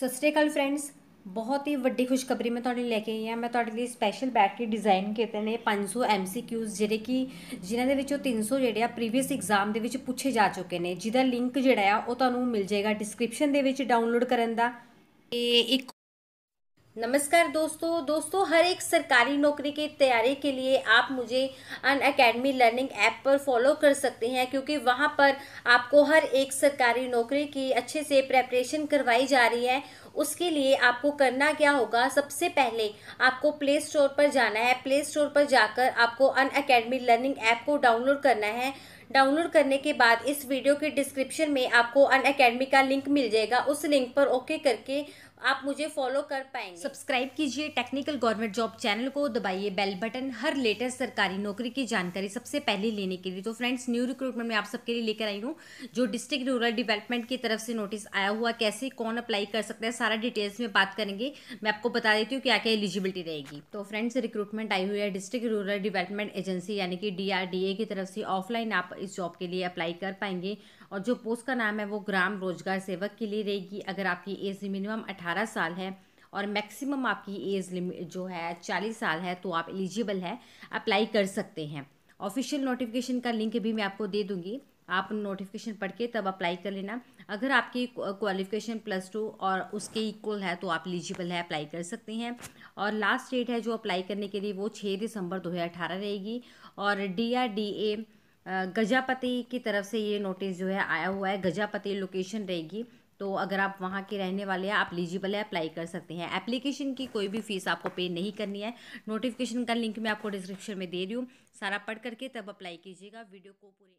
ਸਤਿ ਸ਼੍ਰੀ ਅਕਾਲ ਫਰੈਂਡਸ ਬਹੁਤ ਹੀ ਵੱਡੀ ਖੁਸ਼ਖਬਰੀ ਮੈਂ ਤੁਹਾਡੇ ਲਈ ਲੈ ਕੇ ਆਈ ਹਾਂ। ਮੈਂ ਤੁਹਾਡੇ ਲਈ ਸਪੈਸ਼ਲ ਬੈਠ ਕੇ ਡਿਜ਼ਾਈਨ ਕੀਤੇ ਨੇ 500 ਐਮਸੀਕਿਊਜ਼ ਜਿਹੜੇ ਕਿ ਜਿਨ੍ਹਾਂ ਦੇ ਵਿੱਚੋਂ 300 ਜਿਹੜੇ ਆ ਪ੍ਰੀਵੀਅਸ ਐਗਜ਼ਾਮ ਦੇ ਵਿੱਚ ਪੁੱਛੇ ਜਾ ਚੁੱਕੇ ਨੇ। ਜਿਹਦਾ ਲਿੰਕ ਜਿਹੜਾ ਆ ਉਹ ਤੁਹਾਨੂੰ ਮਿਲ ਜਾਏਗਾ ਡਿਸਕ੍ਰਿਪਸ਼ਨ ਦੇ ਵਿੱਚ ਡਾਊਨਲੋਡ ਕਰਨ ਦਾ। ਇਹ ਇੱਕ नमस्कार दोस्तों। दोस्तों, हर एक सरकारी नौकरी की तैयारी के लिए आप मुझे अन अकेडमी लर्निंग ऐप पर फॉलो कर सकते हैं, क्योंकि वहाँ पर आपको हर एक सरकारी नौकरी की अच्छे से प्रेपरेशन करवाई जा रही है। उसके लिए आपको करना क्या होगा? सबसे पहले आपको प्ले स्टोर पर जाना है। प्ले स्टोर पर जाकर आपको अन अकेडमी लर्निंग ऐप को डाउनलोड करना है। डाउनलोड करने के बाद इस वीडियो के डिस्क्रिप्शन में आपको अन अकेडमी का लिंक मिल जाएगा। उस लिंक पर ओके करके आप मुझे फॉलो कर पाएँगे। सब्सक्राइब कीजिए टेक्निकल गवर्नमेंट जॉब चैनल को। दबाइए बेल बटन हर लेटेस्ट सरकारी नौकरी की जानकारी सबसे पहले लेने के लिए। तो फ्रेंड्स न्यू रिक्रूटमेंट में आप सबके लिए लेकर आई हूँ, जो डिस्ट्रिक्ट रूरल डेवलपमेंट की तरफ़ से नोटिस आया हुआ, कैसे, कौन अप्लाई कर सकता है सारा डिटेल्स में बात करेंगे। मैं आपको बता देती हूँ क्या क्या एलिजिबिलिटी रहेगी। तो फ्रेंड्स रिक्रूटमेंट आई हुई है डिस्ट्रिक्ट रूरल डेवलपमेंट एजेंसी यानी कि डीआरडीए की तरफ़ से ऑफलाइन आप इस जॉब के लिए अप्लाई कर पाएँगे। और जो पोस्ट का नाम है, वो ग्राम रोज़गार सेवक के लिए रहेगी। अगर आपकी एज मिनिमम अठारह साल है और मैक्सिमम आपकी एज लिमिट जो है, चालीस साल है तो आप एलिजिबल है अप्लाई कर सकते हैं। ऑफिशियल नोटिफिकेशन का लिंक भी मैं आपको दे दूँगी। आप नोटिफिकेशन पढ़ के तब अप्लाई कर लेना। अगर आपकी क्वालिफिकेशन प्लस टू और उसके इक्वल है तो आप एलिजिबल है अप्लाई कर सकते हैं। और लास्ट डेट है जो अप्लाई करने के लिए वो छः दिसंबर 2018 रहेगी। और D R D A Gajapati की तरफ़ से ये नोटिस जो है आया हुआ है, गजापति लोकेशन रहेगी। तो अगर आप वहाँ के रहने वाले हैं, आप एलिजिबल है अप्लाई कर सकते हैं। एप्लीकेशन की कोई भी फ़ीस आपको पे नहीं करनी है। नोटिफिकेशन का लिंक मैं आपको डिस्क्रिप्शन में दे रही हूँ। सारा पढ़ करके तब अप्लाई कीजिएगा। वीडियो को पूरे